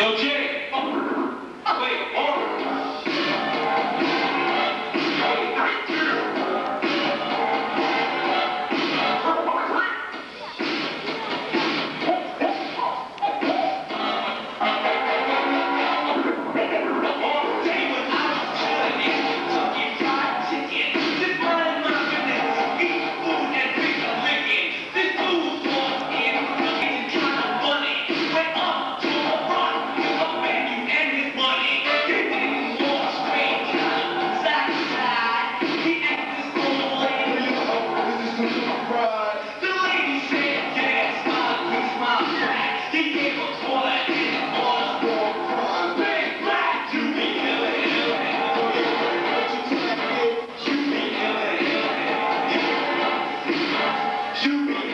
Yo, Jay, Thank you.